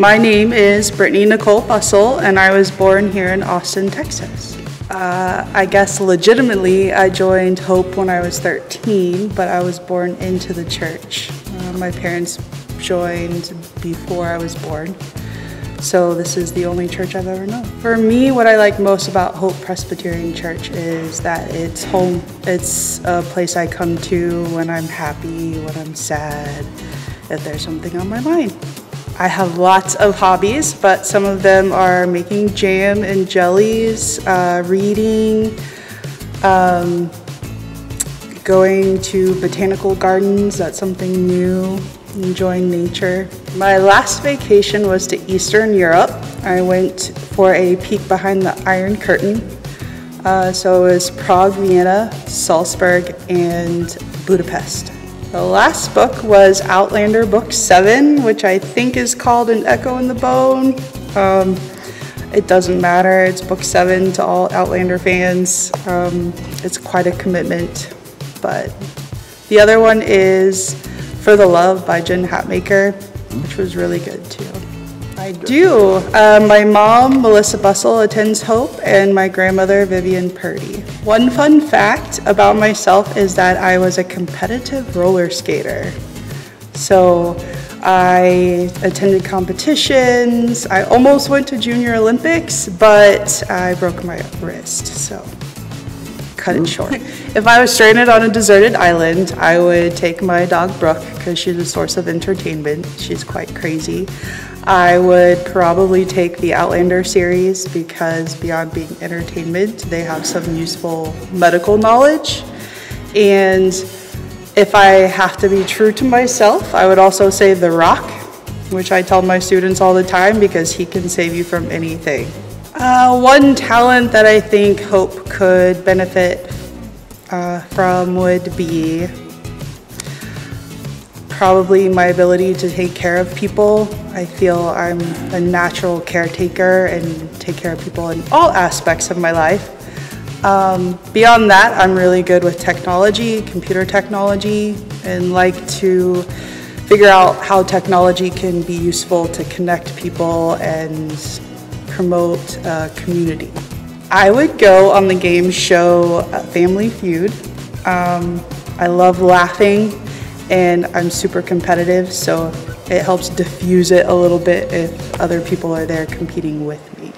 My name is Brittany Nicole Bussell, and I was born here in Austin, Texas. Uh, I guess legitimately, I joined Hope when I was 13, but I was born into the church. Uh, my parents joined before I was born. So this is the only church I've ever known. For me, what I like most about Hope Presbyterian Church is that it's home. It's a place I come to when I'm happy, when I'm sad, if there's something on my mind. I have lots of hobbies, but some of them are making jam and jellies, uh, reading, um, going to botanical gardens, that's something new, enjoying nature. My last vacation was to Eastern Europe. I went for a peek behind the Iron Curtain. Uh, so it was Prague, Vienna, Salzburg, and Budapest. The last book was Outlander Book 7, which I think is called An Echo in the Bone. Um, it doesn't matter, it's book 7 to all Outlander fans. Um, it's quite a commitment, but the other one is For the Love by Jen Hatmaker, which was really good too. I do. Uh, my mom, Melissa Bussell, attends Hope, and my grandmother, Vivian Purdy. One fun fact about myself is that I was a competitive roller skater. So I attended competitions. I almost went to Junior Olympics, but I broke my wrist, so cut it short. if I was stranded on a deserted island, I would take my dog Brooke because she's a source of entertainment. She's quite crazy. I would probably take the Outlander series because beyond being entertainment, they have some useful medical knowledge. And if I have to be true to myself, I would also say The Rock, which I tell my students all the time because he can save you from anything. Uh, one talent that I think Hope could benefit uh, from would be probably my ability to take care of people. I feel I'm a natural caretaker and take care of people in all aspects of my life. Um, beyond that, I'm really good with technology, computer technology, and like to figure out how technology can be useful to connect people and promote uh, community. I would go on the game show uh, Family Feud. Um, I love laughing and I'm super competitive, so it helps diffuse it a little bit if other people are there competing with me.